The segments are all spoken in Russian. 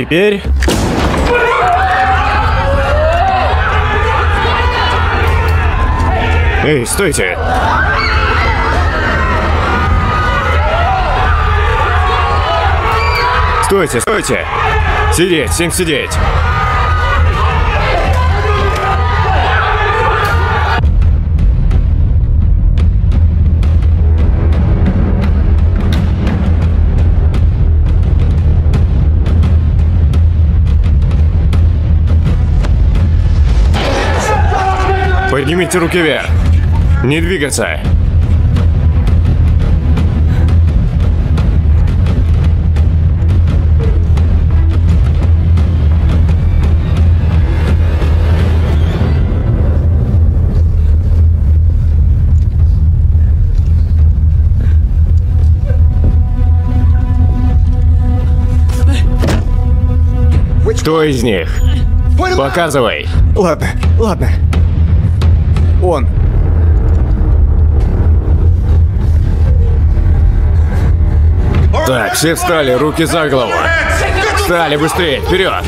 Теперь... Эй, стойте! Стойте, стойте! Сидеть, всем сидеть! Поднимите руки вверх. Не двигаться. Кто из них? Показывай. Ладно, ладно. Он. Так, все встали, руки за голову. Встали быстрее, вперед.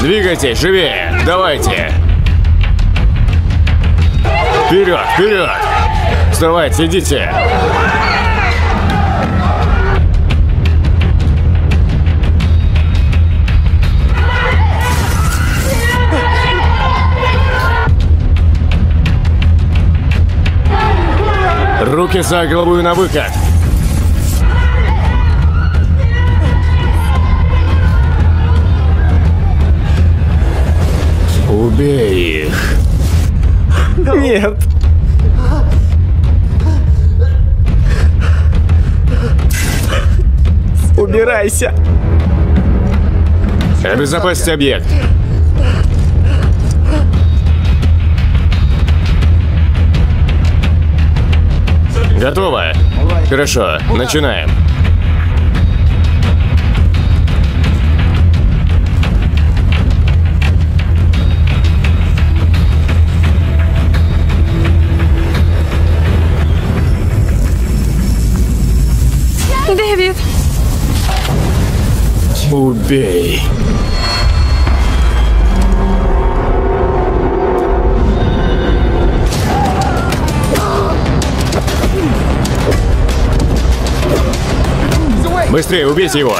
Двигайтесь, живее. Давайте. Вперед, вперед. Вставайте, идите. Руки за голову и на выход. Убей их. Нет. Убирайся. Обезопасьте объект. Готово. Хорошо, начинаем. Дэвид! Убей. Быстрее, убейте его.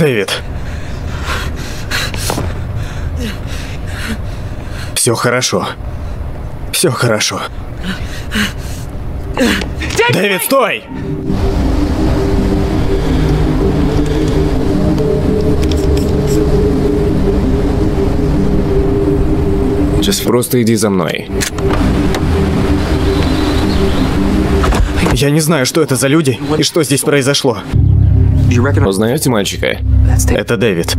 Дэвид. Все хорошо. Все хорошо. Дэвид, стой! Просто иди за мной. Я не знаю, что это за люди и что здесь произошло. Узнаете мальчика? Это Дэвид.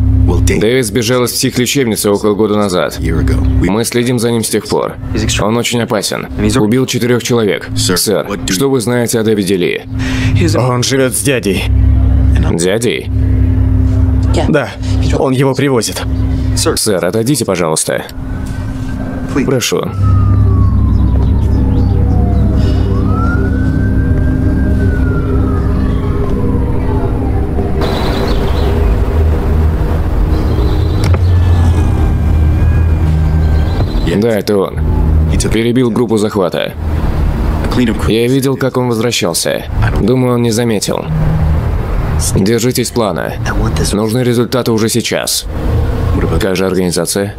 Дэвид сбежал из психлечебницы около года назад. Мы следим за ним с тех пор. Он очень опасен. Убил четырех человек. Сэр, что вы знаете о Дэвиде Ли? Он живет с дядей. Дядей? Да, он его привозит. Сэр, отойдите, пожалуйста. Прошу. Да, это он. Перебил группу захвата. Я видел, как он возвращался. Думаю, он не заметил. Держитесь плана. Нужны результаты уже сейчас. Как же организация?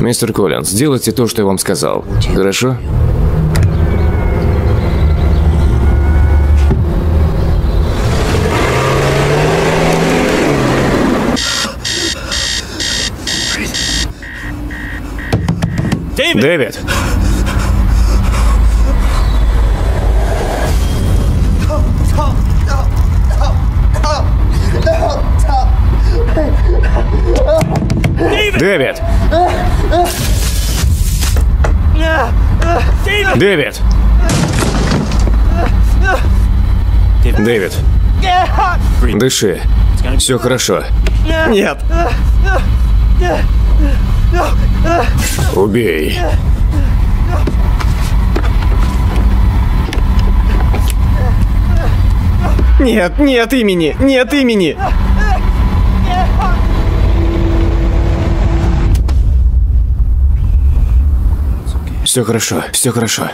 Мистер Коллинз, сделайте то, что я вам сказал. Хорошо? Дэвид! Дэвид! Дэвид! Дэвид! Дыши. Все хорошо. Нет. Убей. Нет, нет имени. Нет имени. Все хорошо, все хорошо.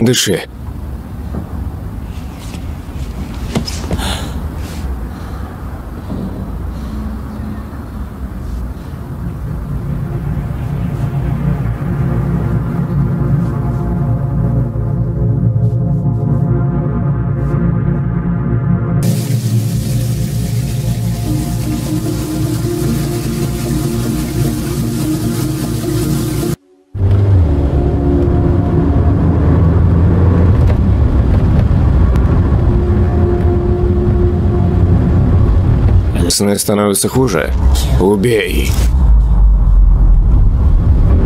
Дыши. Сны становятся хуже. Убей.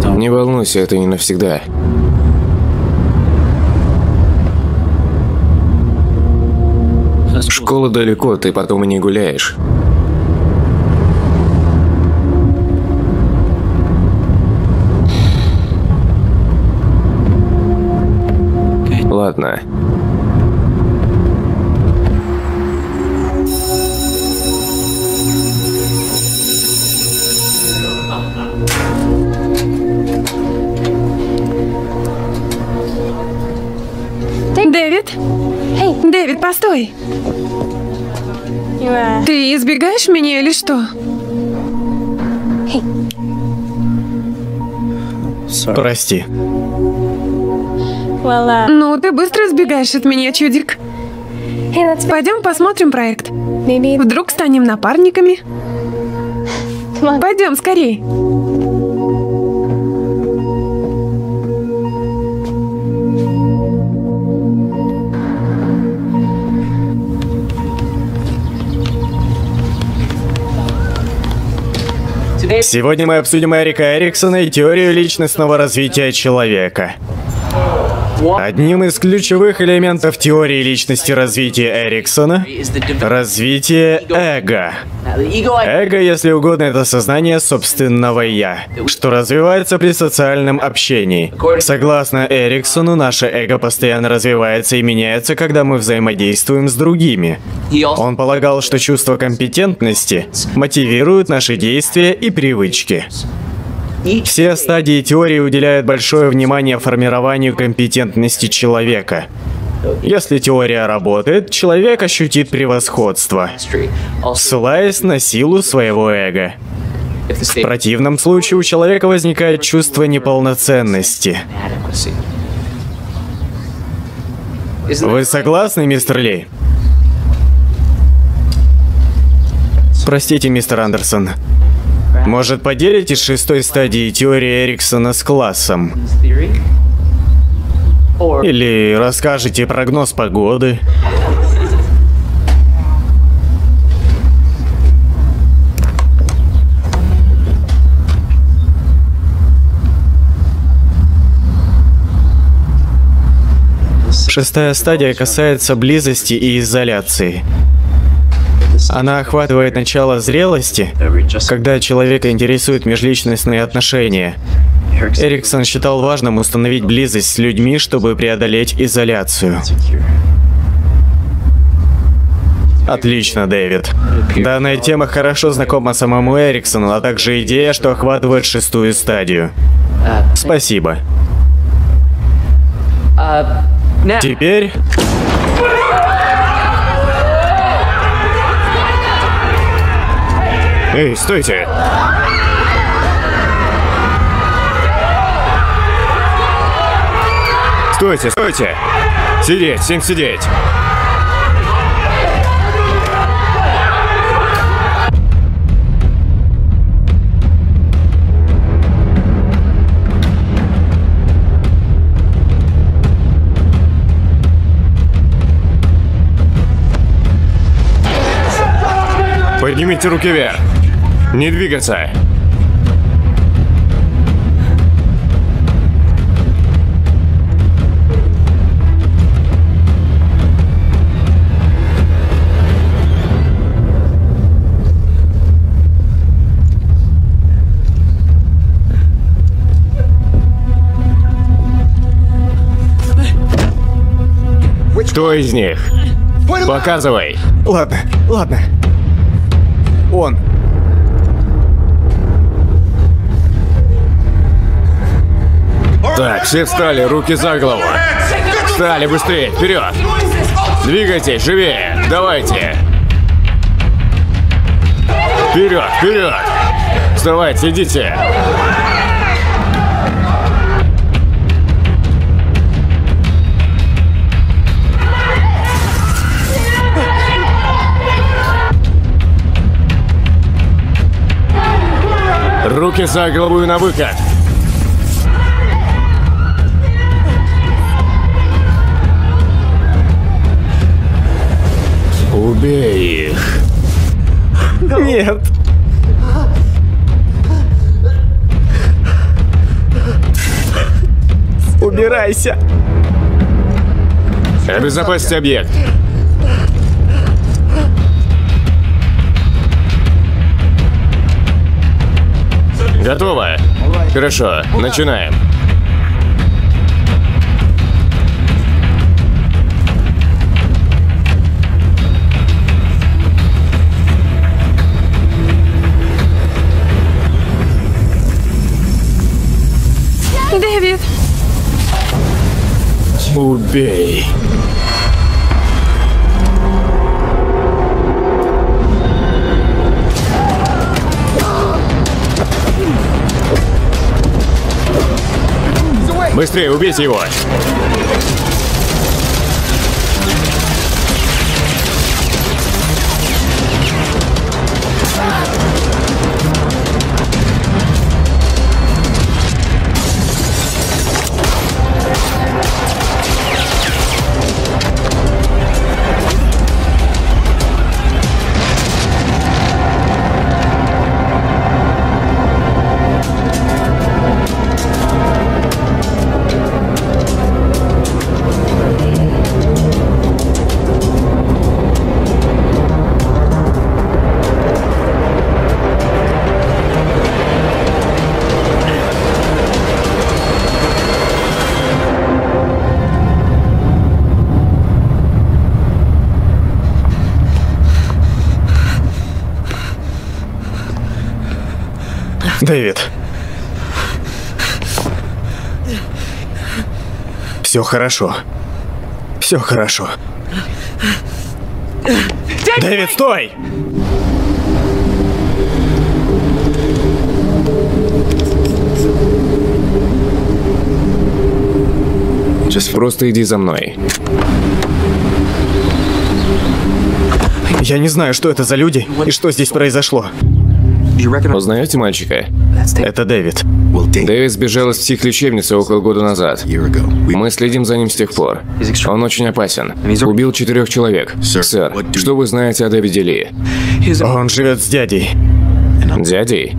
Не волнуйся, это не навсегда. Школа далеко, ты потом не гуляешь. Избегаешь меня или что? Прости. Ну, ты быстро сбегаешь от меня, чудик. Пойдем посмотрим проект. Вдруг станем напарниками? Пойдем скорей. Сегодня мы обсудим Эрика Эриксона и теорию личностного развития человека. Одним из ключевых элементов теории личности развития Эриксона – развитие эго. Эго, если угодно, это сознание собственного «я», что развивается при социальном общении. Согласно Эриксону, наше эго постоянно развивается и меняется, когда мы взаимодействуем с другими. Он полагал, что чувство компетентности мотивирует наши действия и привычки. Все стадии теории уделяют большое внимание формированию компетентности человека. Если теория работает, человек ощутит превосходство, ссылаясь на силу своего эго. В противном случае у человека возникает чувство неполноценности. Вы согласны, мистер Ли? Простите, мистер Андерсон. Может, поделитесь шестой стадией теории Эриксона с классом? Или расскажете прогноз погоды? Шестая стадия касается близости и изоляции. Она охватывает начало зрелости, когда человека интересуют межличностные отношения. Эриксон считал важным установить близость с людьми, чтобы преодолеть изоляцию. Отлично, Дэвид. Данная тема хорошо знакома самому Эриксону, а также идея, что охватывает шестую стадию. Спасибо. Теперь... Эй, стойте! Стойте, стойте! Сидеть, всем сидеть! Поднимите руки вверх. Не двигаться. Кто из них? Показывай. Ладно, ладно. Он. Так, все встали, руки за голову. Встали быстрее, вперед. Двигайтесь, живее. Давайте. Вперед, вперед. Вставайте, идите. Руки за голову и на выход. Убей их. Нет. Убирайся. Обезопасьте объект. Готово. Хорошо, начинаем. Убей. Быстрее, убейте его! Дэвид. Все хорошо. Все хорошо. Дэвид, стой! Просто иди за мной. Я не знаю, что это за люди и что здесь произошло. Узнаете мальчика? Это Дэвид. Дэвид сбежал из психлечебницы около года назад. Мы следим за ним с тех пор. Он очень опасен. Убил четырех человек. Сэр, что вы знаете о Дэвиде Ли? Он живет с дядей. Дядей?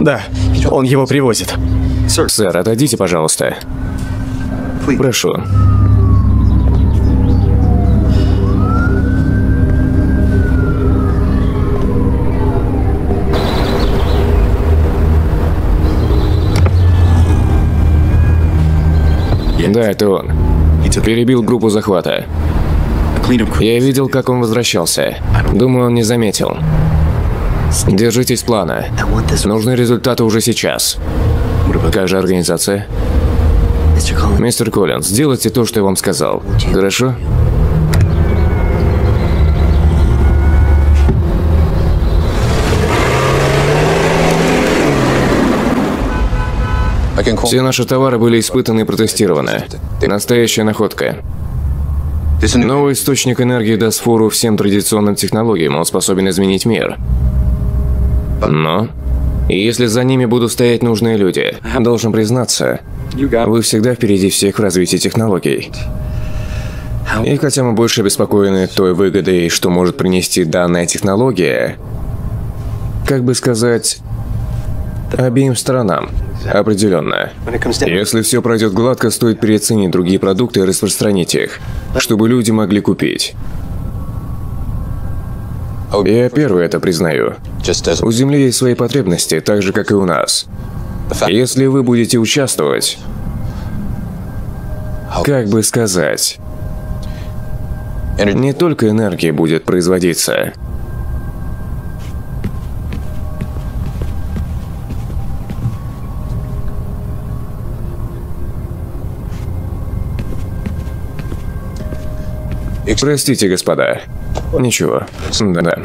Да, он его привозит. Сэр, отойдите, пожалуйста. Прошу. Да, это он. Перебил группу захвата. Я видел, как он возвращался. Думаю, он не заметил. Держитесь плана. Нужны результаты уже сейчас. Как же организация? Мистер Коллинз, сделайте то, что я вам сказал. Хорошо? Все наши товары были испытаны и протестированы. Настоящая находка. Новый источник энергии даст фору всем традиционным технологиям, он способен изменить мир. Но, если за ними будут стоять нужные люди, должен признаться, вы всегда впереди всех в развитии технологий. И хотя мы больше обеспокоены той выгодой, что может принести данная технология, как бы сказать, обеим сторонам, определенно. Если все пройдет гладко, стоит переоценить другие продукты и распространить их, чтобы люди могли купить. Я первый это признаю. У Земли есть свои потребности, так же, как и у нас. Если вы будете участвовать, как бы сказать, не только энергия будет производиться. Простите, господа. Ничего. Да.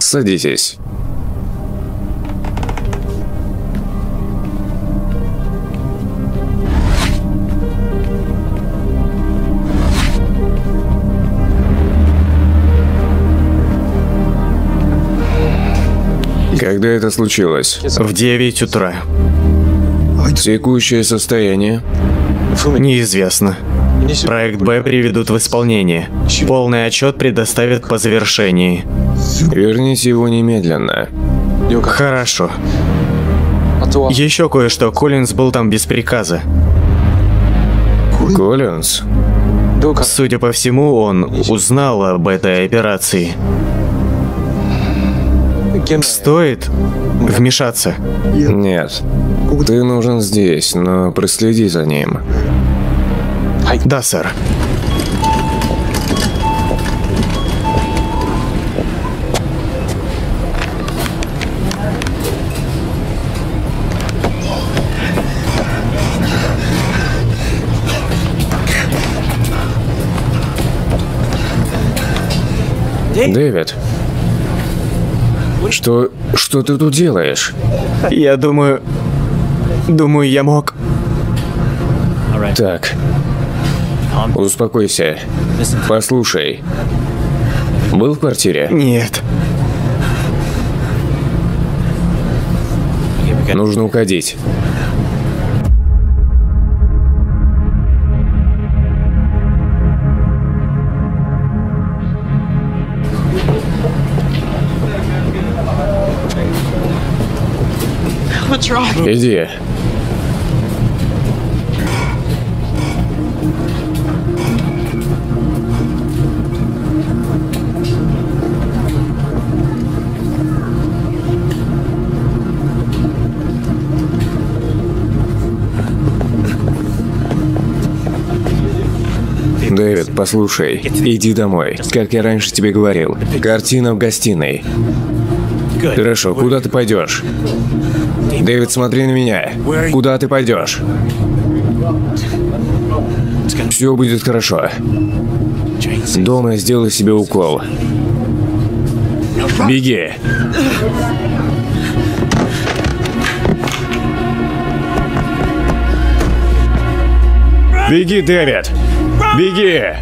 Садитесь. Когда это случилось? В 9 утра. Текущее состояние? Неизвестно. Проект Б приведут в исполнение. Полный отчет предоставят по завершении. Верните его немедленно. Хорошо. Еще кое-что. Коллинз был там без приказа. Коллинз? Судя по всему, он узнал об этой операции. Стоит вмешаться? Нет. Ты нужен здесь, но проследи за ним. Да, сэр. Дэвид, что... что ты тут делаешь? Я думаю... Думаю, я мог... Так. Успокойся. Послушай. Был в квартире? Нет. Нужно уходить. Иди. Послушай, иди домой. Как я раньше тебе говорил. Картина в гостиной. Хорошо, куда ты пойдешь? Дэвид, смотри на меня. Куда ты пойдешь? Все будет хорошо. Дома сделай себе укол. Беги. Беги, Дэвид! Беги!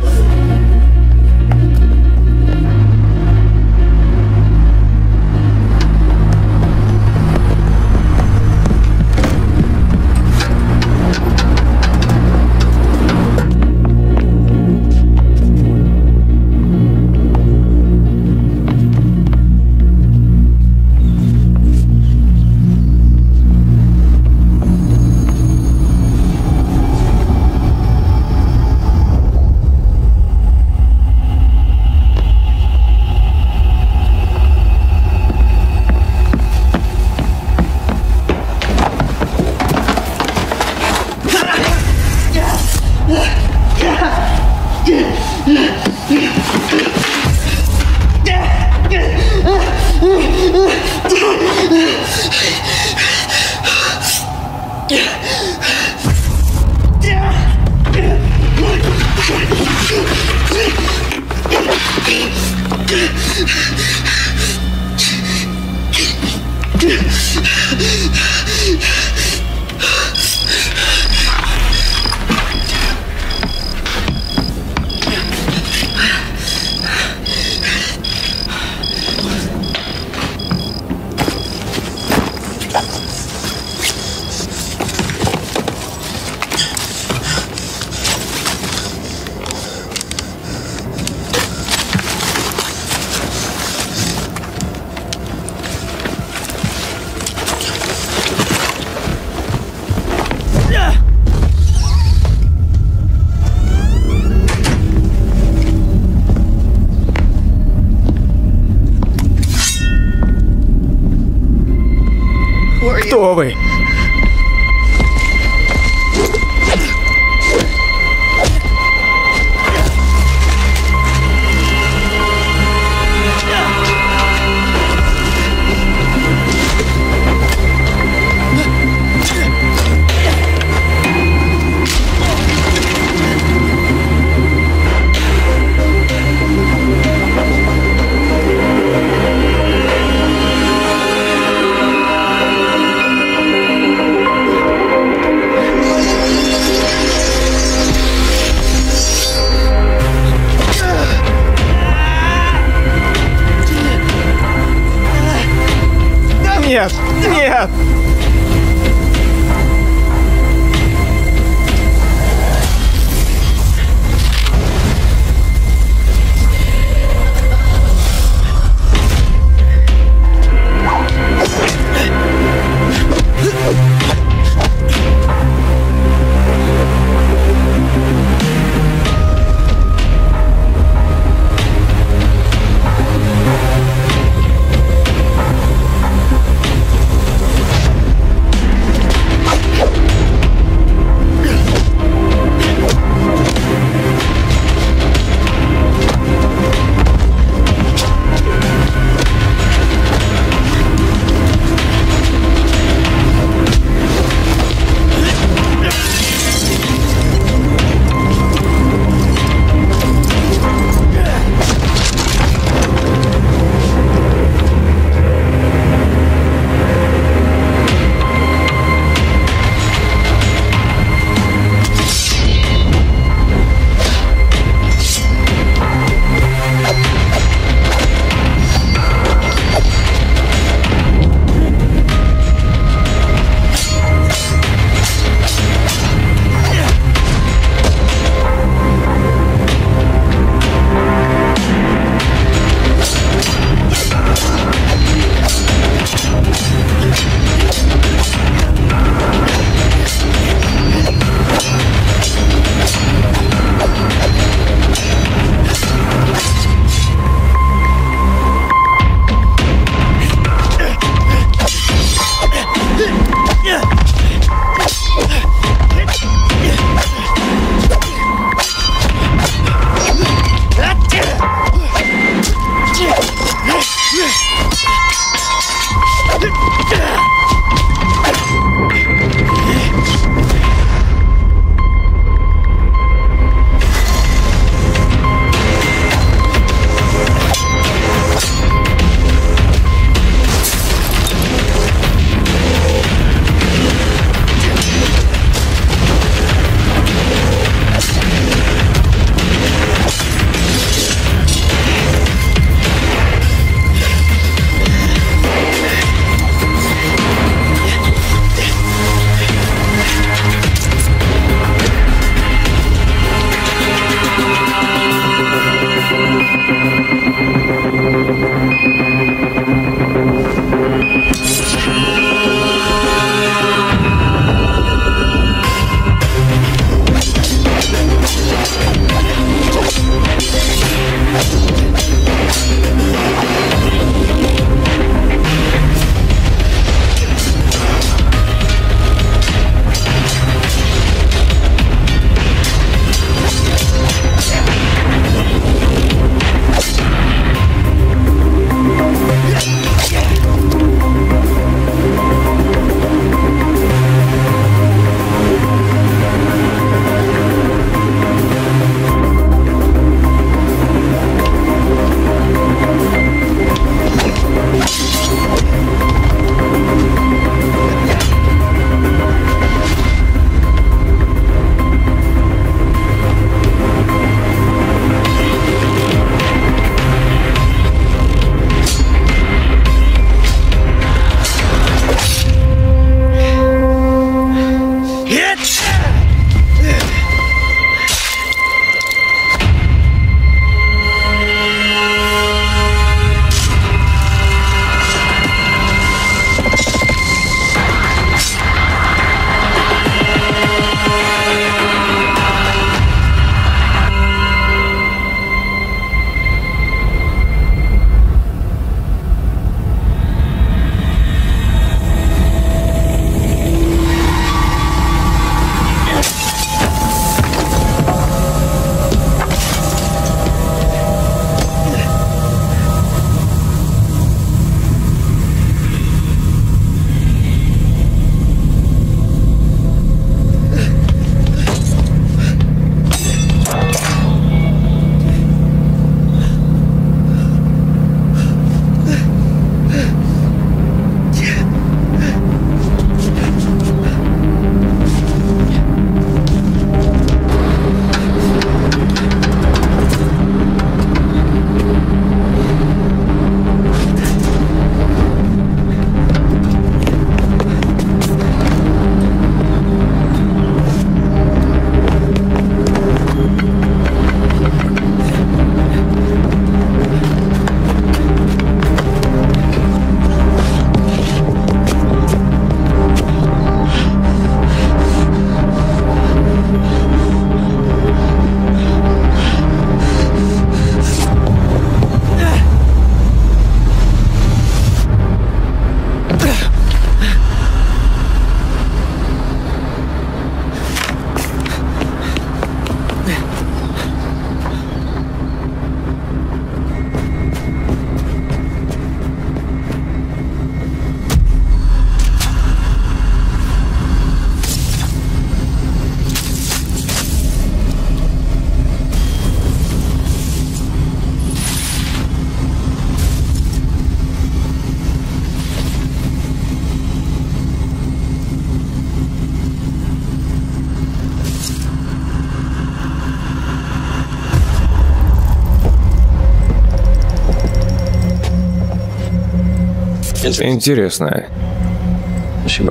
Интересно.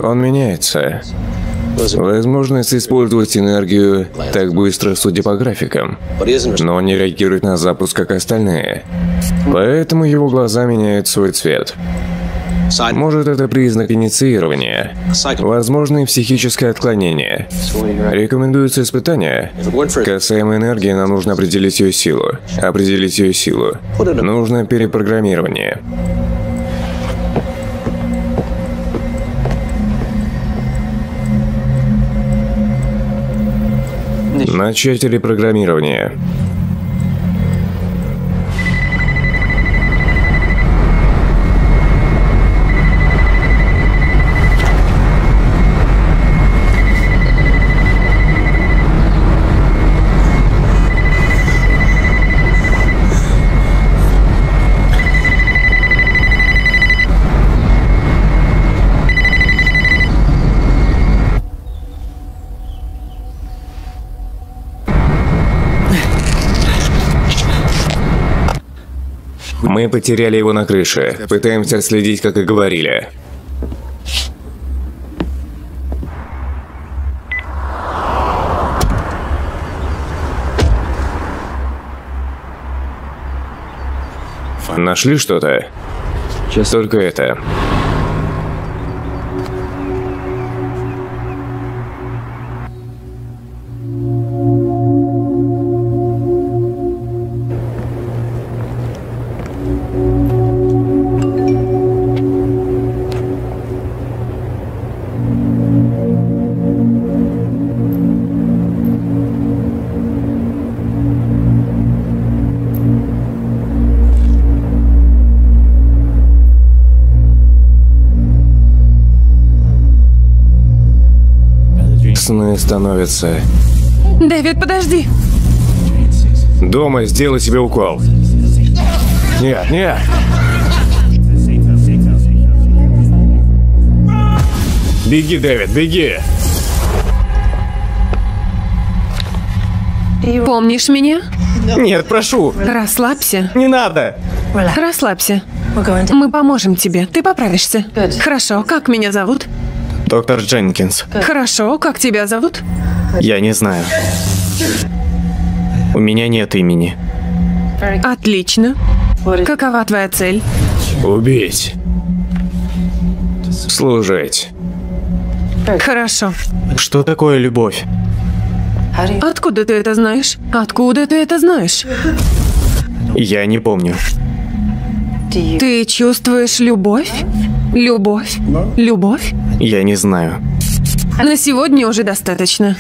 Он меняется. Возможность использовать энергию так быстро, судя по графикам. Но он не реагирует на запуск, как остальные. Поэтому его глаза меняют свой цвет. Может, это признак инициирования. Возможно, и психическое отклонение. Рекомендуется испытание. Касаемо энергии, нам нужно определить ее силу. Определить ее силу. Нужно перепрограммирование. Начать репрограммирование. Потеряли его на крыше. Пытаемся следить, как и говорили. Нашли что-то? Только это. Сны становятся. Дэвид, подожди. Дома сделай себе укол. Нет, нет. Беги, Дэвид, беги. Помнишь меня? Нет, прошу, Расслабься. не надо. Расслабься. Мы поможем тебе. Ты поправишься. Хорошо. Как меня зовут? Доктор Дженкинс, Хорошо. Как тебя зовут? я не знаю. У меня нет имени. Отлично. Какова твоя цель? Убить. Служить. Хорошо. Что такое любовь? Откуда ты это знаешь? Откуда ты это знаешь? Я не помню. Ты чувствуешь любовь? Любовь? Любовь? Я не знаю. На сегодня уже достаточно.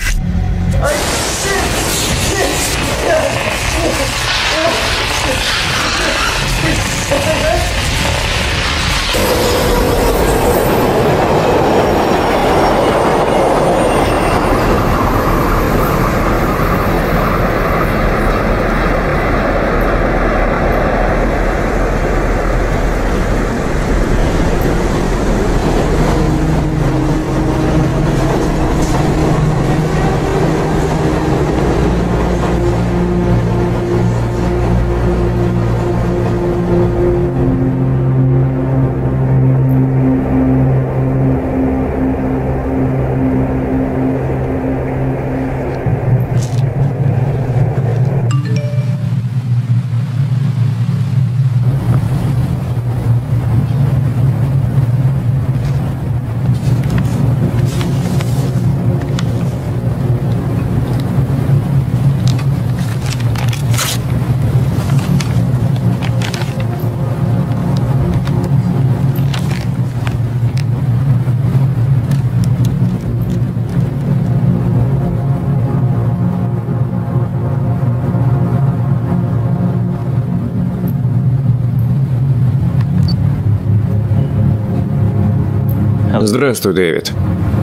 Здравствуй, Дэвид.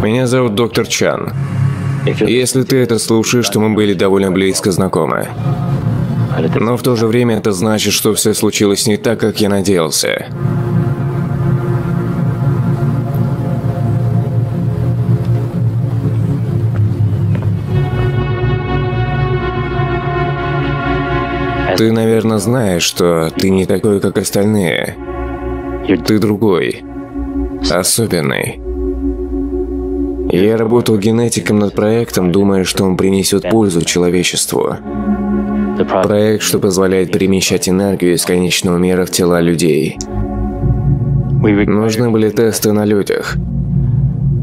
Меня зовут доктор Чан. Если ты это слушаешь, то мы были довольно близко знакомы. Но в то же время это значит, что все случилось не так, как я надеялся. Ты, наверное, знаешь, что ты не такой, как остальные. Ты другой. Особенный. Я работал генетиком над проектом, думая, что он принесет пользу человечеству. Проект, что позволяет перемещать энергию из конечного мира в тела людей. Нужны были тесты на людях.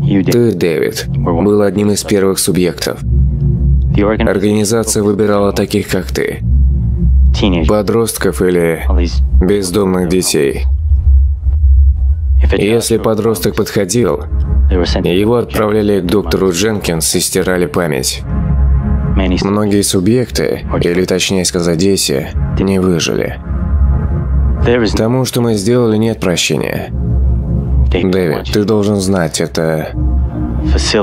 Ты, Дэвид, был одним из первых субъектов. Организация выбирала таких, как ты. Подростков или бездомных детей. Если подросток подходил, его отправляли к доктору Дженкинс и стирали память. Многие субъекты, или точнее сказать дети, не выжили. Тому, что мы сделали, нет прощения. Дэвид, ты должен знать, это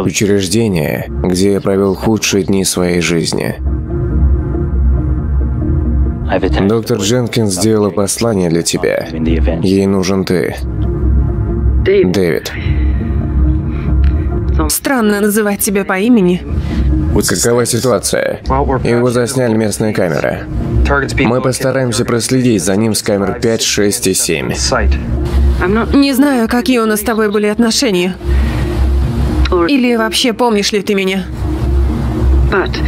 учреждение, где я провел худшие дни своей жизни. Доктор Дженкинс сделала послание для тебя. Ей нужен ты. Дэвид. Странно называть тебя по имени. Какова ситуация? Его засняли местные камеры. Мы постараемся проследить за ним с камер 5, 6 и 7. Не знаю, какие у нас с тобой были отношения. Или вообще помнишь ли ты меня?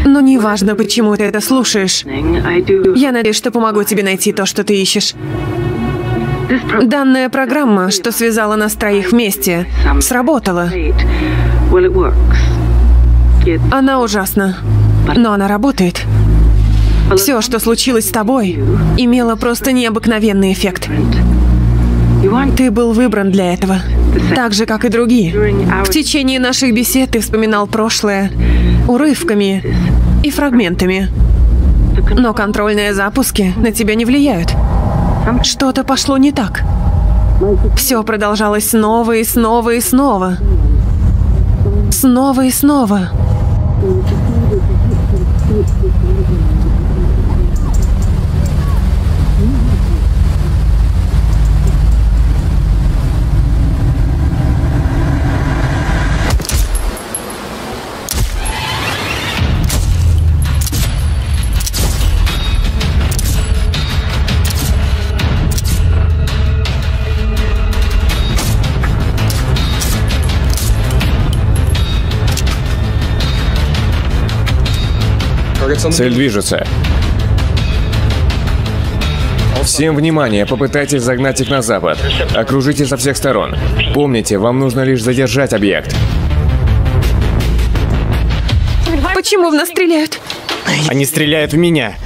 Но неважно, почему ты это слушаешь. Я надеюсь, что помогу тебе найти то, что ты ищешь. Данная программа, что связала нас троих вместе, сработала. Она ужасна, но она работает. Все, что случилось с тобой, имело просто необыкновенный эффект. Ты был выбран для этого, так же, как и другие. В течение наших бесед ты вспоминал прошлое урывками и фрагментами. Но контрольные запуски на тебя не влияют. Что-то пошло не так. Все продолжалось снова и снова и снова. Снова и снова. Цель движется. Всем внимание, попытайтесь загнать их на запад. Окружите со всех сторон. Помните, вам нужно лишь задержать объект. Почему в нас стреляют? Они стреляют в меня.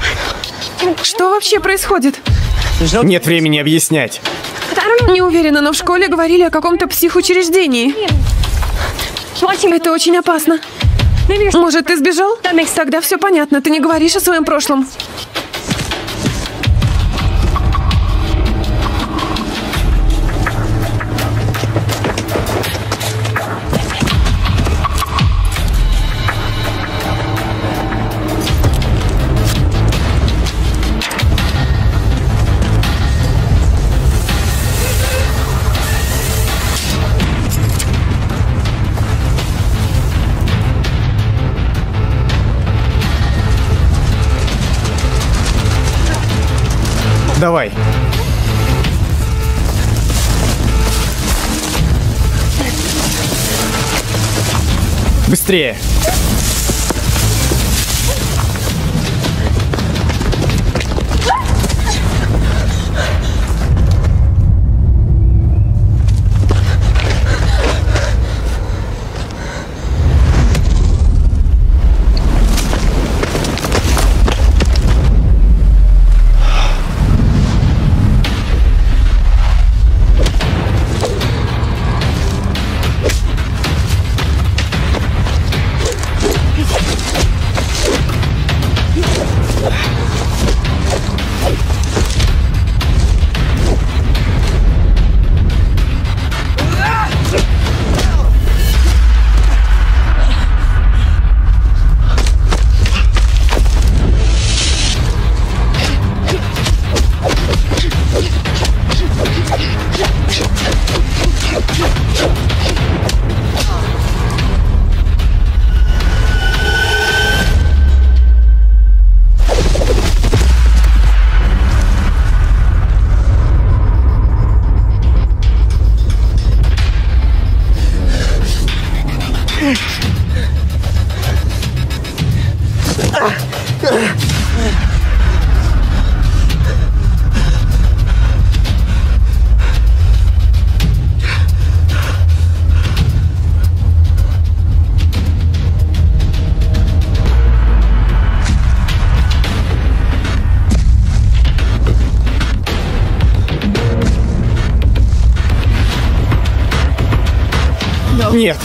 Что вообще происходит? Нет времени объяснять. Не уверена, но в школе говорили о каком-то психучреждении. Это очень опасно. Может, ты сбежал? Тогда все понятно, ты не говоришь о своем прошлом. Быстрее. Нет.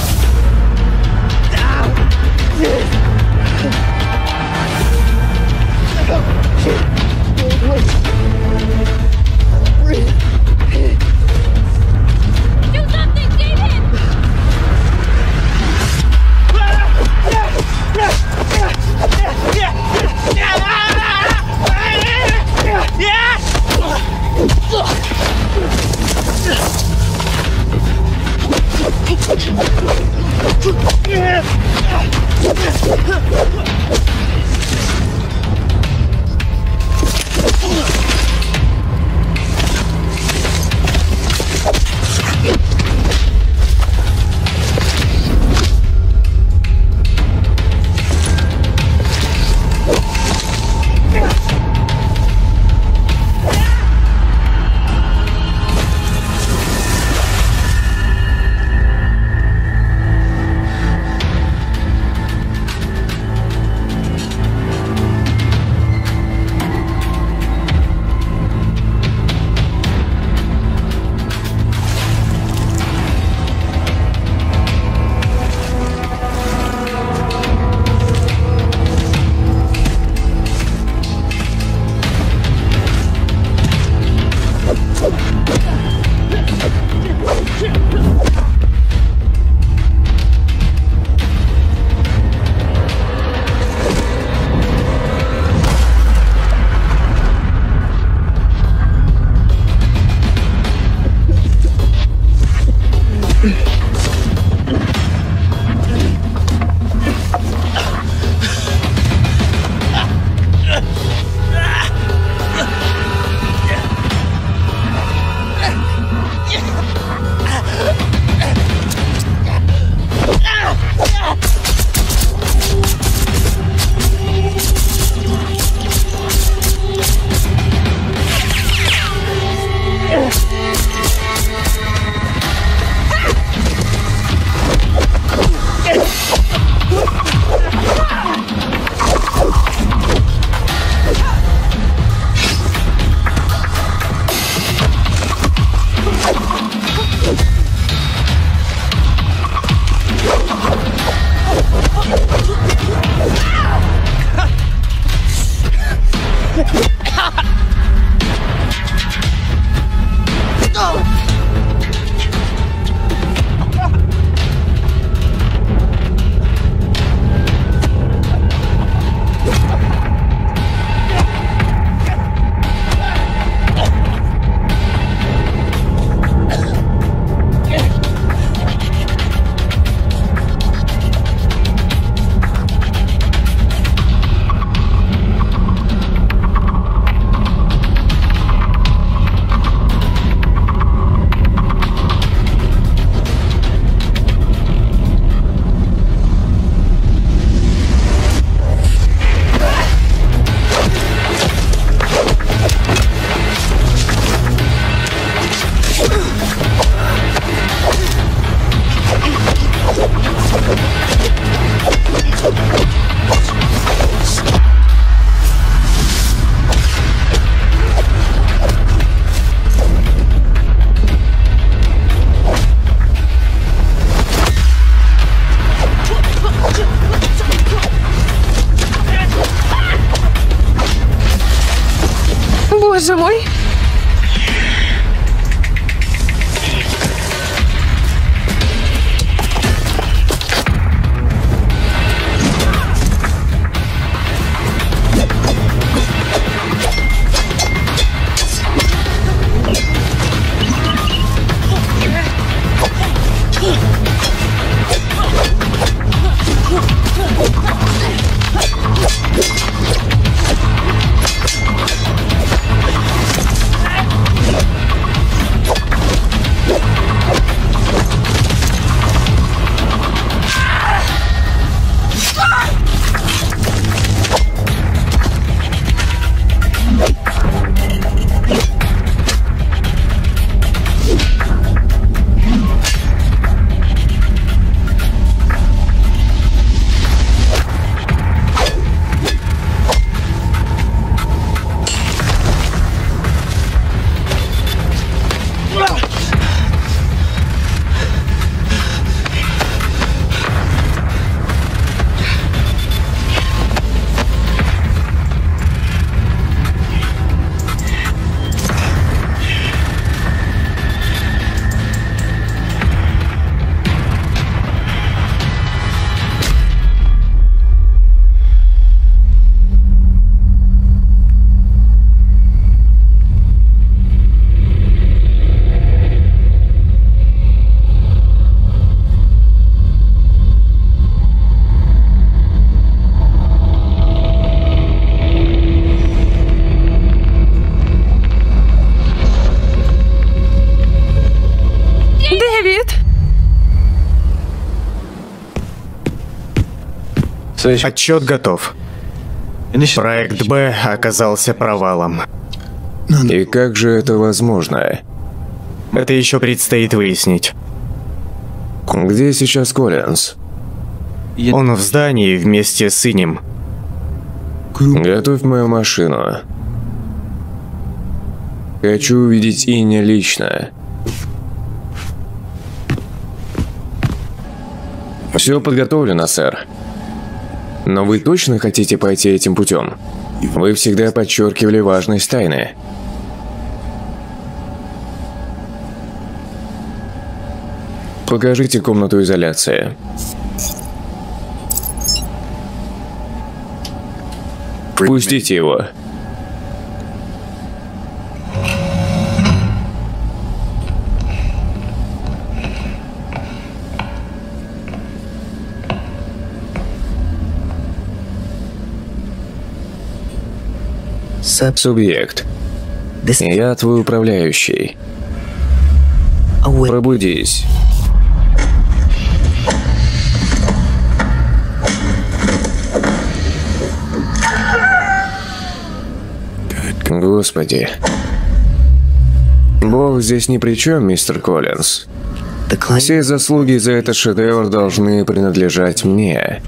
Yeah! Отчет готов. Проект Б оказался провалом. И как же это возможно? Это еще предстоит выяснить. Где сейчас Коллинз? Он в здании вместе с Инем. Готовь мою машину. Хочу увидеть Иня лично. Все подготовлено, сэр. Но вы точно хотите пойти этим путем? Вы всегда подчеркивали важность тайны. Покажите комнату изоляции. Пустите его. Субъект. Я твой управляющий. Пробудись. Господи. Бог здесь ни при чем, мистер Коллинз. Все заслуги за этот шедевр должны принадлежать мне.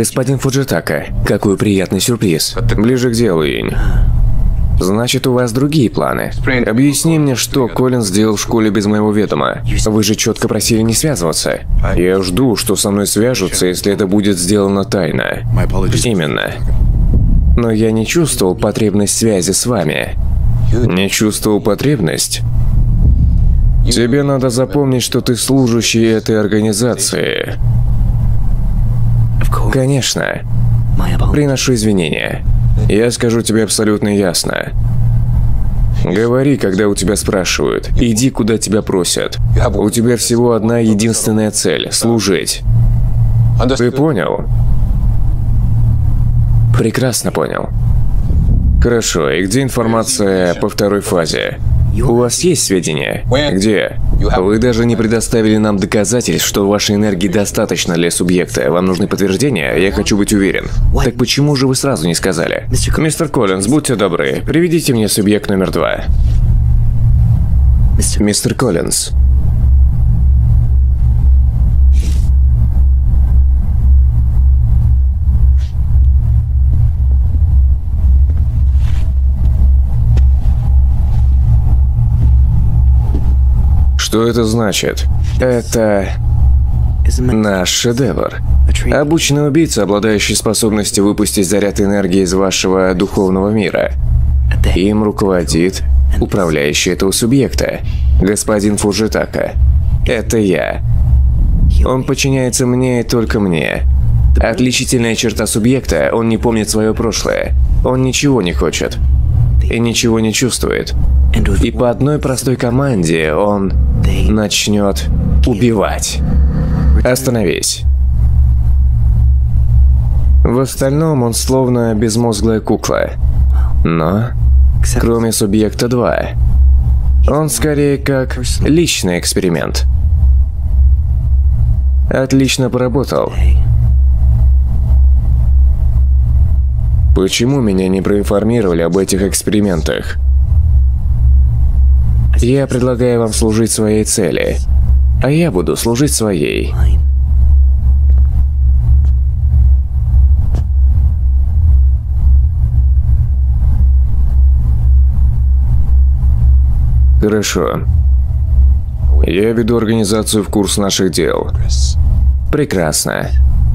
Господин Фуджитака, какой приятный сюрприз. Ближе к делу, Инь. Значит, у вас другие планы. Объясни мне, что Колин сделал в школе без моего ведома. Вы же четко просили не связываться. Я жду, что со мной свяжутся, если это будет сделано тайно. Именно. Но я не чувствовал потребность связи с вами. Не чувствовал потребность? Тебе надо запомнить, что ты служащий этой организации. Конечно. Приношу извинения. Я скажу тебе абсолютно ясно. Говори, когда у тебя спрашивают. Иди, куда тебя просят. У тебя всего одна единственная цель – служить. Ты понял? Прекрасно понял. Хорошо, и где информация по второй фазе? У вас есть сведения? Где? Вы даже не предоставили нам доказательств, что вашей энергии достаточно для субъекта. Вам нужны подтверждения? Я хочу быть уверен. Так почему же вы сразу не сказали? Мистер Коллинз, будьте добры, приведите мне субъект номер два. Мистер Коллинз. Что это значит? Это наш шедевр. Обученный убийца, обладающий способностью выпустить заряд энергии из вашего духовного мира. Им руководит управляющий этого субъекта, господин Фужитака. Это я. Он подчиняется мне и только мне. Отличительная черта субъекта – он не помнит свое прошлое. Он ничего не хочет. И ничего не чувствует. И по одной простой команде он начнет убивать. Остановись. В остальном он словно безмозглая кукла. Но, кроме субъекта 2, он скорее как личный эксперимент. Отлично поработал. Почему меня не проинформировали об этих экспериментах? Я предлагаю вам служить своей цели, а я буду служить своей. Хорошо. Я веду организацию в курс наших дел. Прекрасно.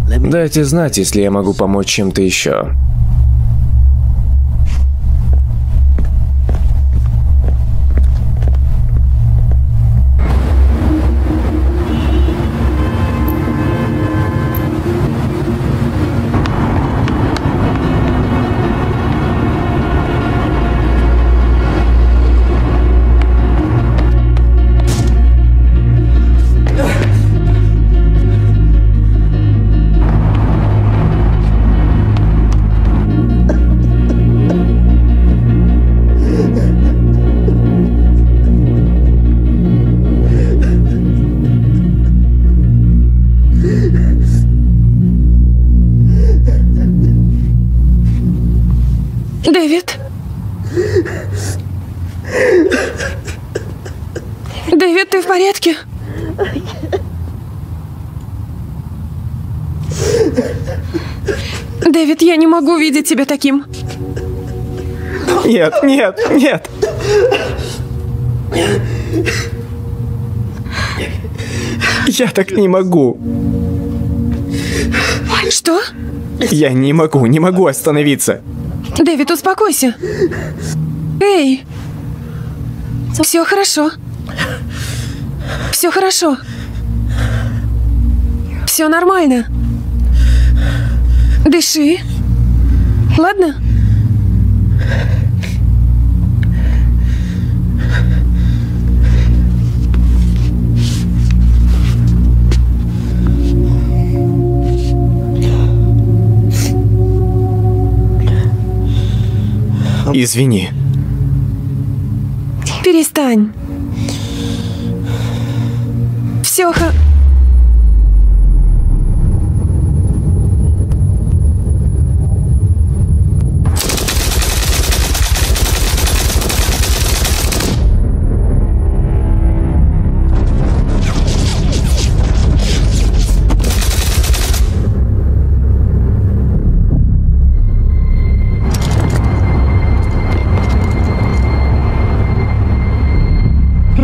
Дайте знать, если я могу помочь чем-то еще. Тебя таким. Нет, нет, нет. Я так не могу. Что? Я не могу, не могу остановиться. Дэвид, успокойся. Эй! Все хорошо. Все хорошо. Все нормально. Дыши. Ладно? Извини. Перестань. Все ха...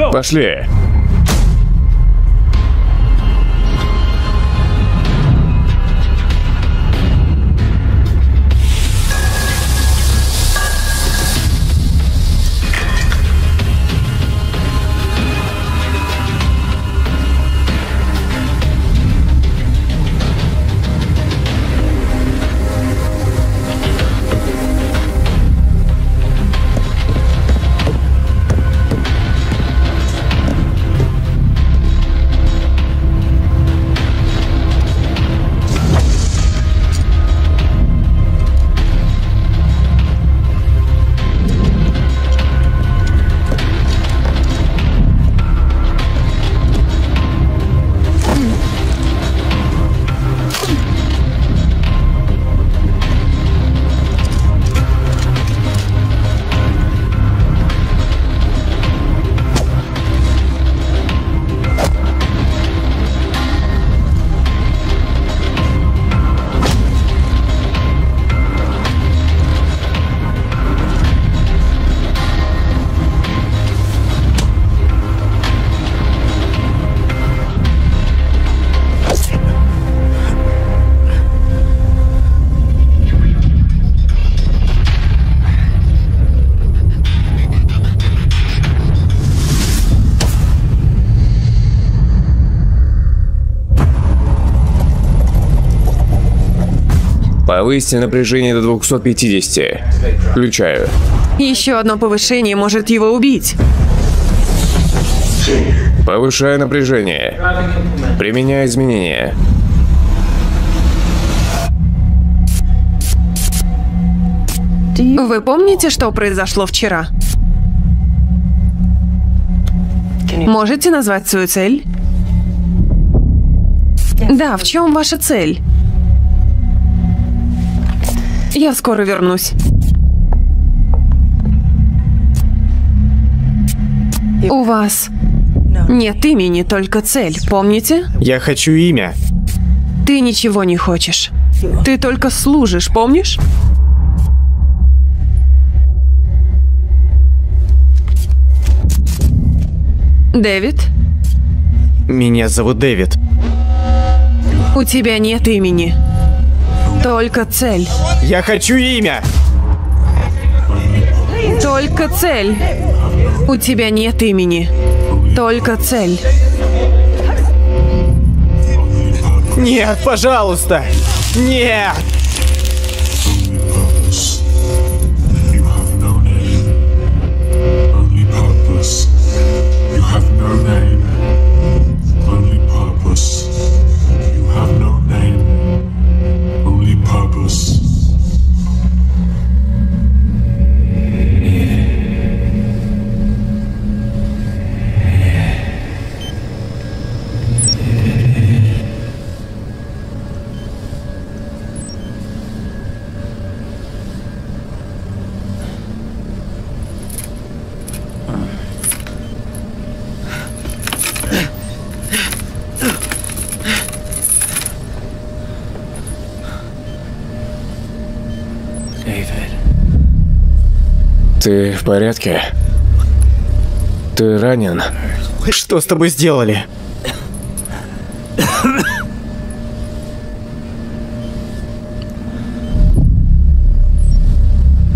Пошли. Повысьте напряжение до 250. Включаю. Еще одно повышение может его убить. Повышаю напряжение. Применяю изменения. Вы помните, что произошло вчера? Можете назвать свою цель? Да, в чем ваша цель? Я скоро вернусь. У вас нет имени, только цель, помните? Я хочу имя. Ты ничего не хочешь. Ты только служишь, помнишь? Дэвид, Меня зовут Дэвид. у тебя нет имени. Только цель. Я хочу имя. Только цель. У тебя нет имени. Только цель. Нет, пожалуйста. Нет. You have no name, Ты в порядке? Ты ранен? Что с тобой сделали?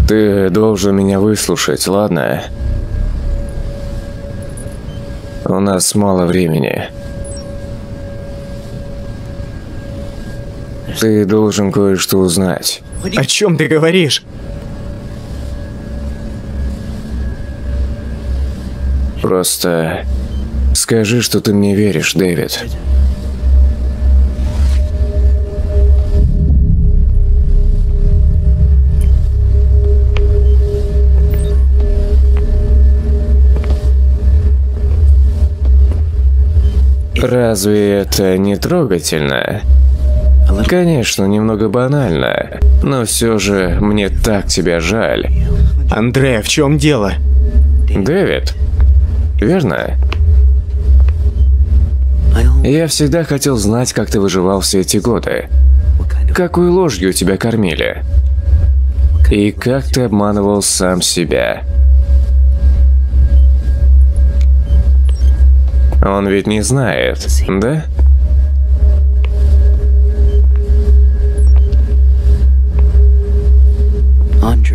Ты должен меня выслушать, ладно? У нас мало времени. Ты должен кое-что узнать. О чем ты говоришь? Просто скажи, что ты мне веришь, Дэвид. Разве это не трогательно? Конечно, немного банально, но все же мне так тебя жаль. Андре, в чем дело? Дэвид, верно? Я всегда хотел знать, как ты выживал все эти годы. Какой ложью тебя кормили? И как ты обманывал сам себя? Он ведь не знает, да?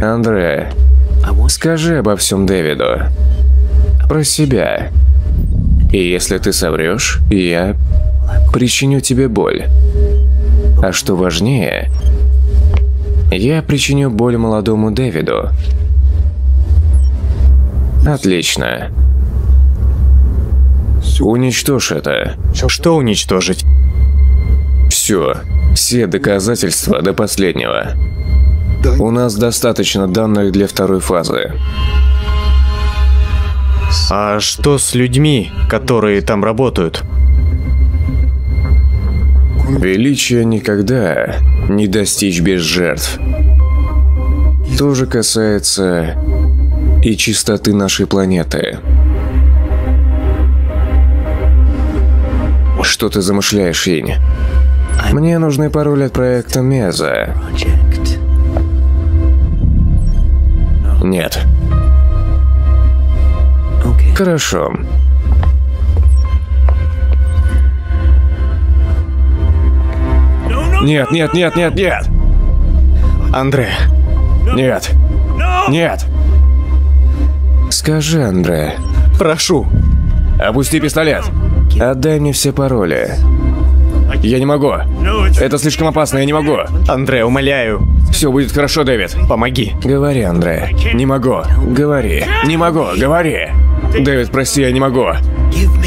Андре, скажи обо всем Дэвиду. Про себя. И если ты соврешь, я причиню тебе боль. А что важнее, я причиню боль молодому Дэвиду. Отлично. Уничтожь это. Что уничтожить? Все. Все доказательства до последнего. У нас достаточно данных для второй фазы. А что с людьми, которые там работают? Величия никогда не достичь без жертв. То же касается и чистоты нашей планеты. Что ты замышляешь, Инь? Мне нужны пароли от проекта Меза. Нет. Хорошо. Нет, нет, нет, нет, нет! Андре, Нет! Нет! Скажи, Андре, прошу. опусти пистолет. Отдай мне все пароли. Я не могу. Это слишком опасно, я не могу. Андре, умоляю, Все будет хорошо, Дэвид. помоги. Говори, Андре. Не могу. Говори. Не могу. Говори. Дэвид, прости, я не могу.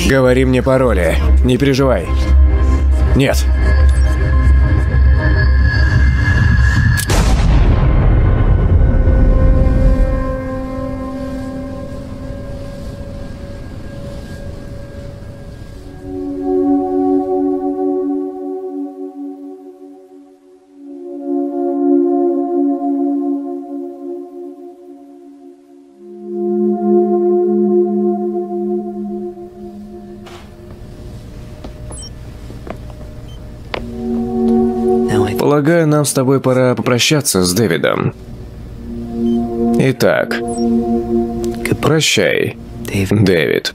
Говори мне пароли. Не переживай. Нет. Нам с тобой пора попрощаться с Дэвидом. Итак, прощай, Дэвид.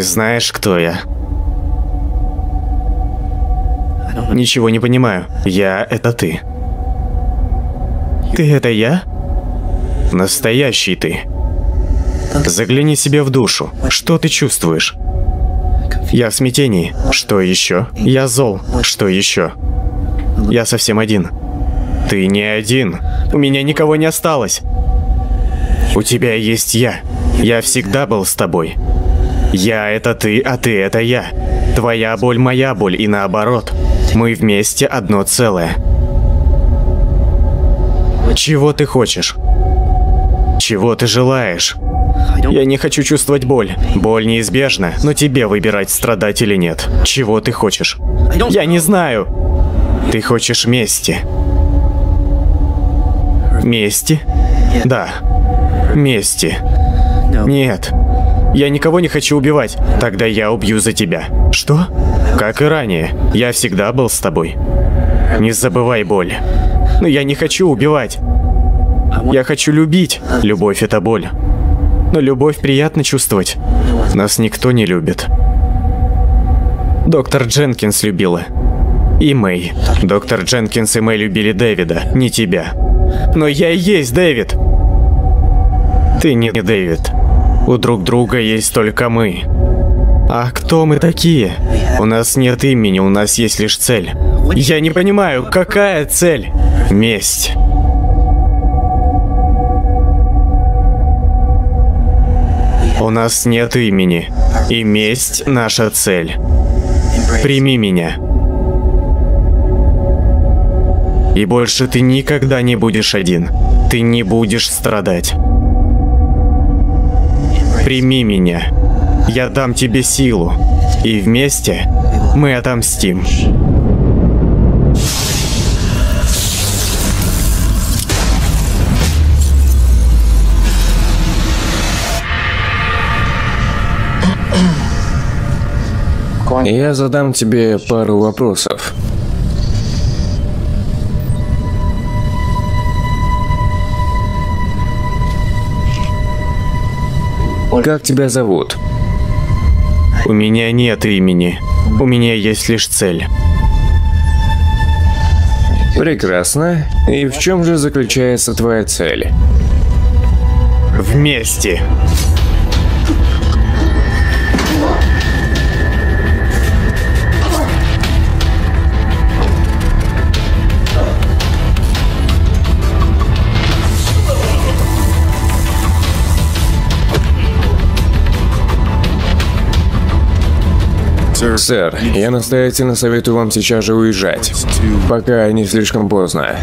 Знаешь, кто я? Ничего не понимаю. Я — это ты. Ты — это я? Настоящий ты. Загляни себе в душу. Что ты чувствуешь? Я в смятении. Что еще? Я зол. Что еще? Я совсем один. Ты не один. У меня никого не осталось. У тебя есть я. Я всегда был с тобой. Я — это ты, а ты — это я. Твоя боль — моя боль, и наоборот. Мы вместе одно целое. Чего ты хочешь? Чего ты желаешь? Я не хочу чувствовать боль. Боль неизбежна, но тебе выбирать, страдать или нет. Чего ты хочешь? Я не знаю. Ты хочешь мести. Мести? Да. Мести. Нет. Я никого не хочу убивать. Тогда я убью за тебя. Что? Как и ранее. Я всегда был с тобой. Не забывай боль. Но я не хочу убивать. Я хочу любить. Любовь — это боль. Но любовь приятно чувствовать. Нас никто не любит. Доктор Дженкинс любила. И Мэй. Доктор Дженкинс и Мэй любили Дэвида, не тебя. Но я и есть Дэвид. Ты не Дэвид. У друг друга есть только мы. А кто мы такие? У нас нет имени, у нас есть лишь цель. Я не понимаю, какая цель? Месть. У нас нет имени, и месть — наша цель. Прими меня. И больше ты никогда не будешь один. Ты не будешь страдать. Прими меня. Я дам тебе силу. И вместе мы отомстим. Я задам тебе пару вопросов. Как тебя зовут? У меня нет имени. У меня есть лишь цель. Прекрасно. И в чем же заключается твоя цель? Вместе. Сэр, я настоятельно советую вам сейчас же уезжать, пока не слишком поздно.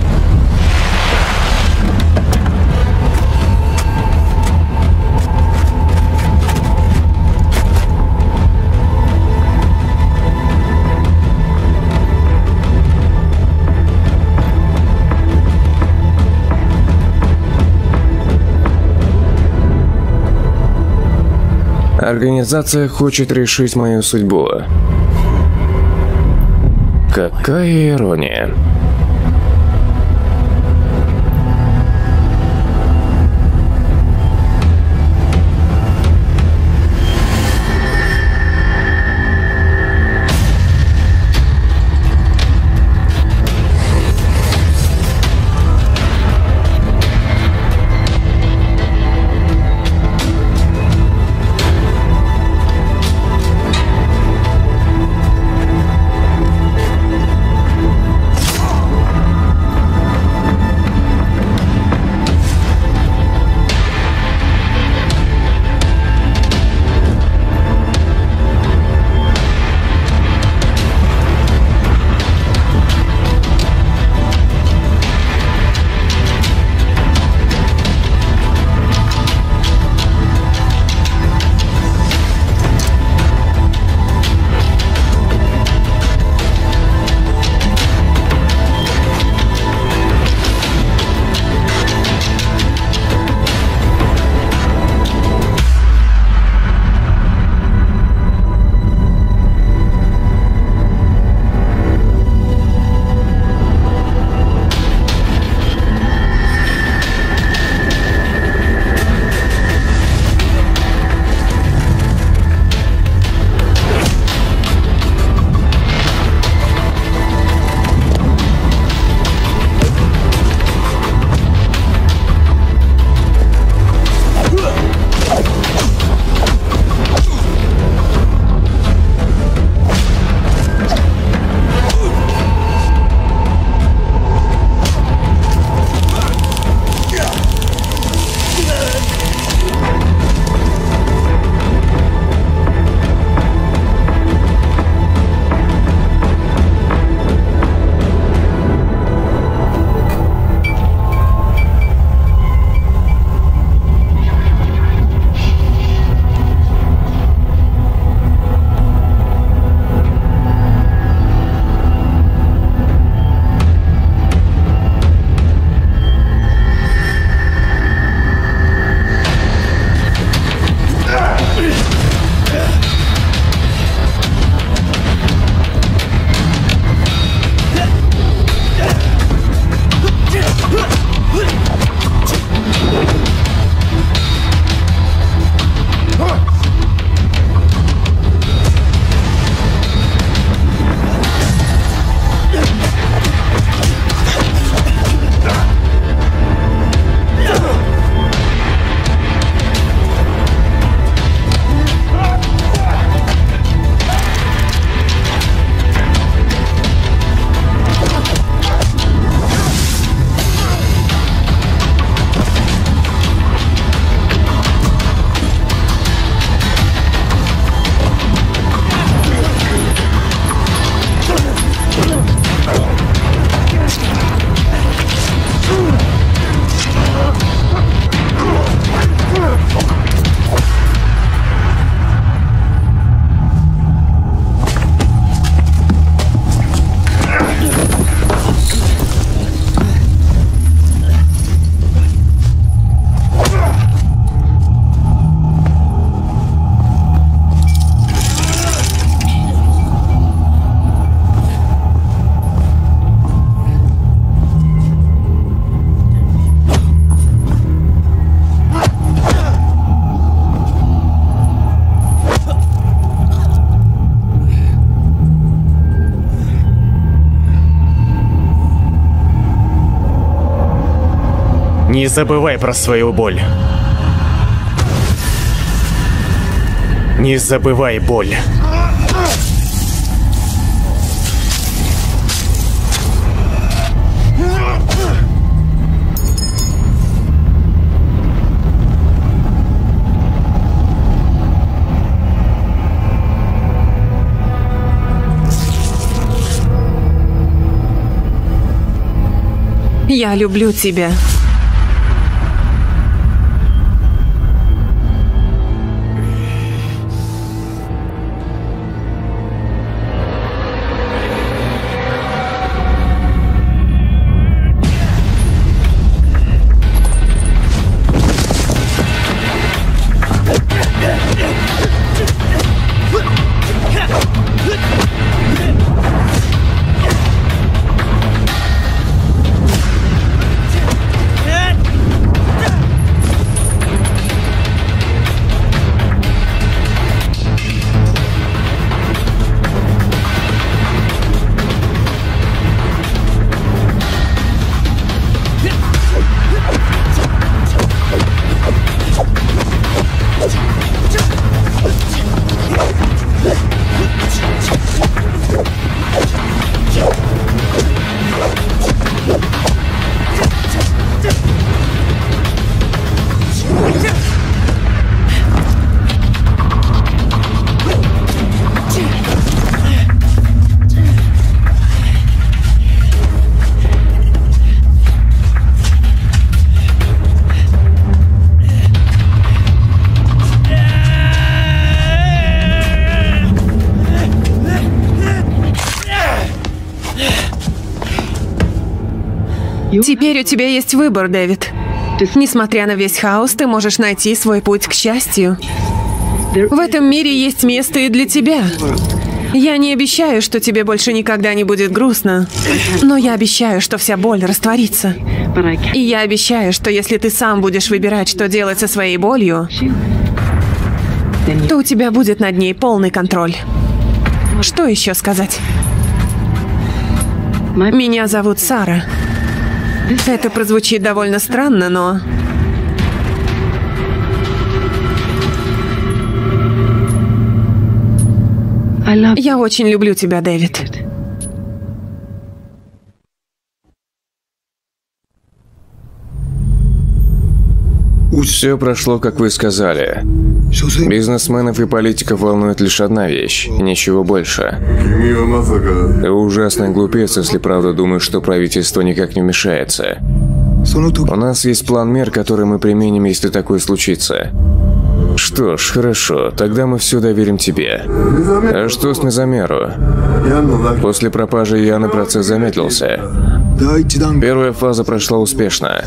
Организация хочет решить мою судьбу. Какая ирония. Не забывай про свою боль. Не забывай боль. Я люблю тебя. Теперь у тебя есть выбор, Дэвид. Несмотря на весь хаос, ты можешь найти свой путь к счастью. В этом мире есть место и для тебя. Я не обещаю, что тебе больше никогда не будет грустно, но я обещаю, что вся боль растворится. И я обещаю, что если ты сам будешь выбирать, что делать со своей болью, то у тебя будет над ней полный контроль. Что еще сказать? Меня зовут Сара. Это прозвучит довольно странно, но... Я очень люблю тебя, Дэвид. Все прошло, как вы сказали. Бизнесменов и политиков волнует лишь одна вещь, ничего больше. Ты ужасный глупец, если правда думаешь, что правительство никак не вмешается. У нас есть план мер, который мы применим, если такое случится. Что ж, хорошо, тогда мы все доверим тебе. А что с Мезомеру? После пропажи Яны процесс замедлился. Первая фаза прошла успешно.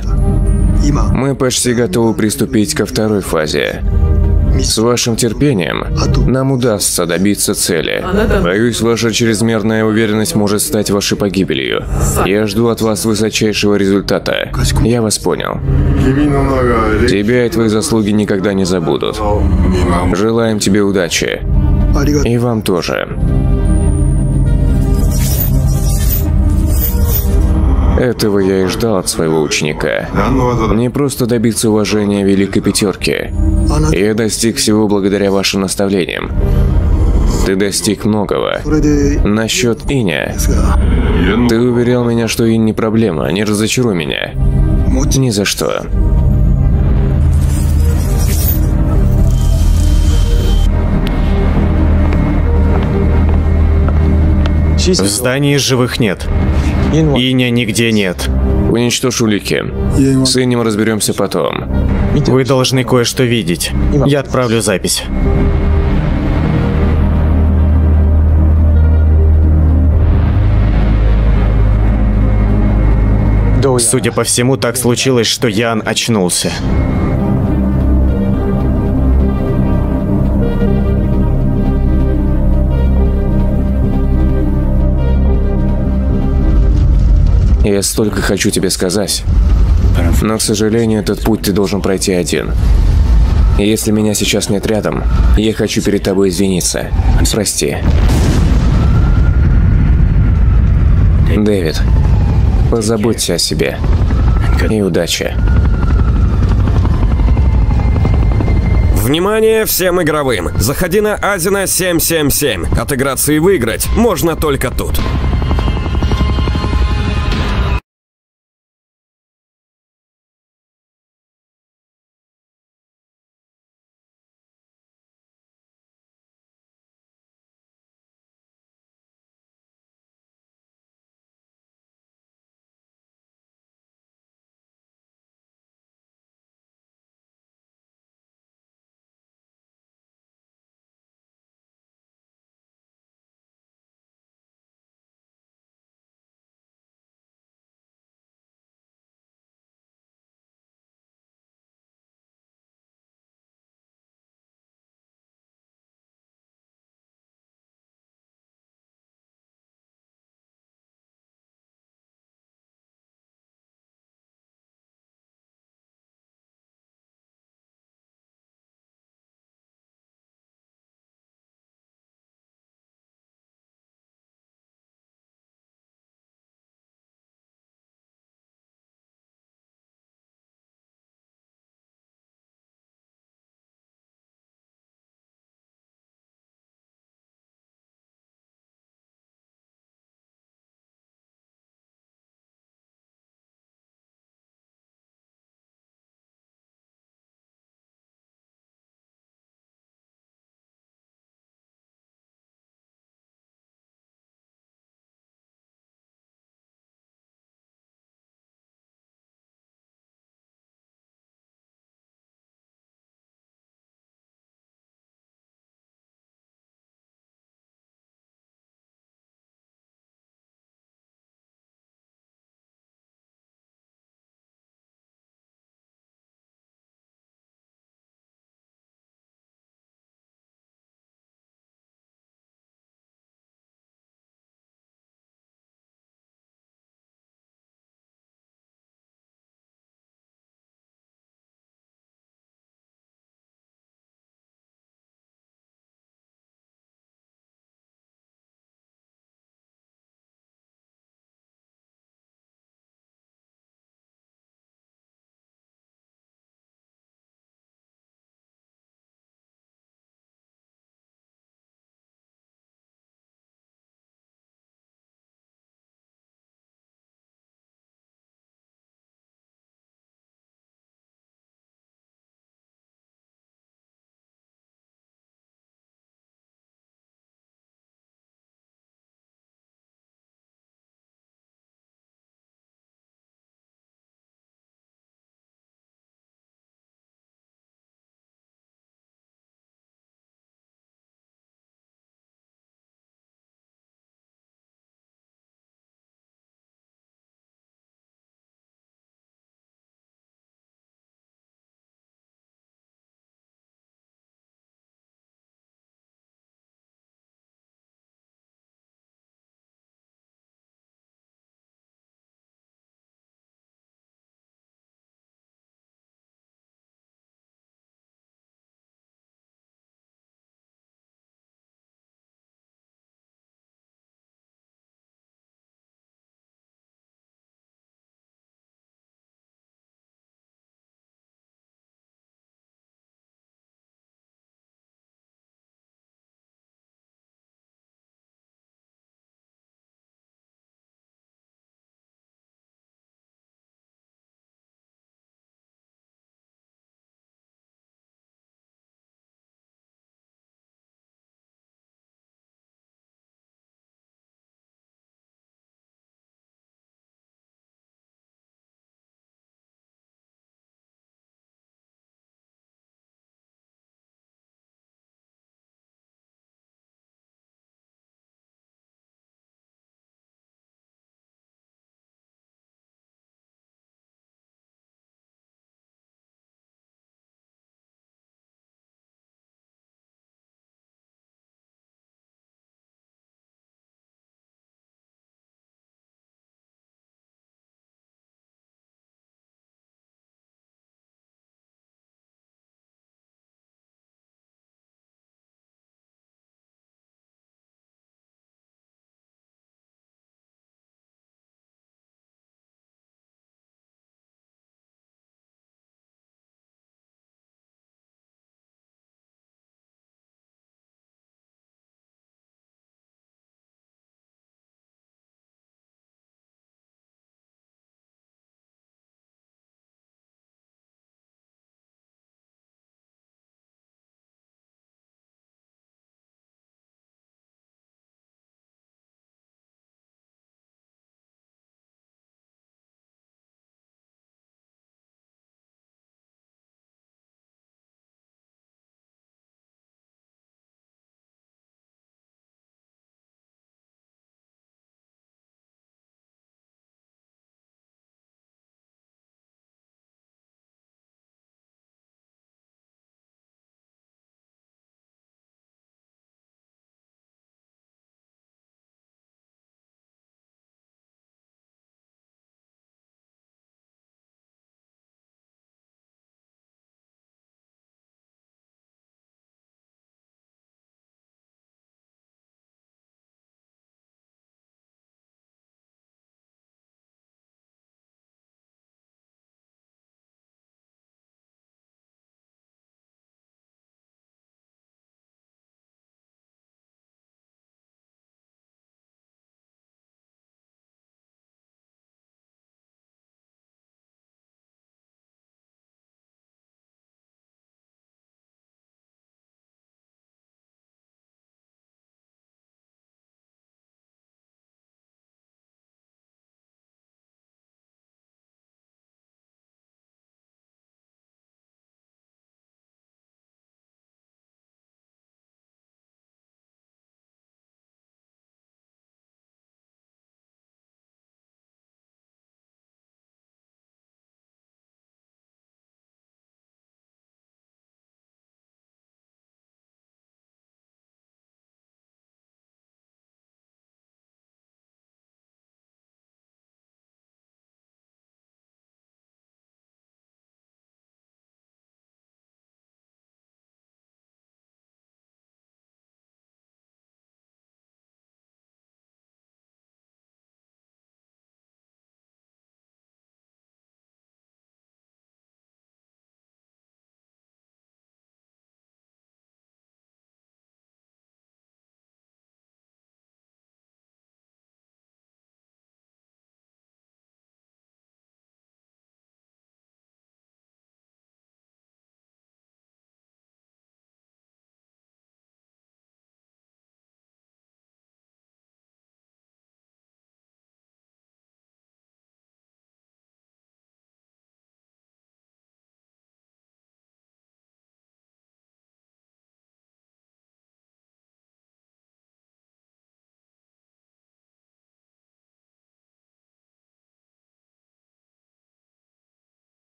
Мы почти готовы приступить ко второй фазе. С вашим терпением нам удастся добиться цели. Боюсь, ваша чрезмерная уверенность может стать вашей погибелью. Я жду от вас высочайшего результата. Я вас понял. Тебя и твои заслуги никогда не забудут. Желаем тебе удачи. И вам тоже. Этого я и ждал от своего ученика. Не просто добиться уважения Великой Пятерки. Я достиг всего благодаря вашим наставлениям. Ты достиг многого. Насчет Иня. Ты уверял меня, что Инь не проблема, не разочаруй меня. Ни за что. В здании живых нет. Иня нигде нет. Уничтожь улики. С Инем разберемся потом. Вы должны кое-что видеть. Я отправлю запись. Судя по всему, так случилось, что Ян очнулся. Я столько хочу тебе сказать. Но, к сожалению, этот путь ты должен пройти один. Если меня сейчас нет рядом, я хочу перед тобой извиниться. Прости. Дэвид, позаботься о себе. И удачи. Внимание всем игровым! Заходи на Азина 777. Отыграться и выиграть можно только тут.